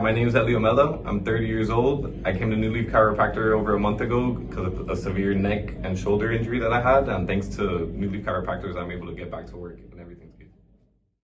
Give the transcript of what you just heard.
My name is Elio Mello. I'm 30 years old. I came to New Leaf Chiropractor over a month ago because of a severe neck and shoulder injury that I had. And thanks to New Leaf Chiropractors, I'm able to get back to work and everything's good.